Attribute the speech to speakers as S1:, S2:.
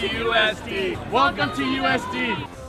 S1: Welcome to USD. Welcome to USD.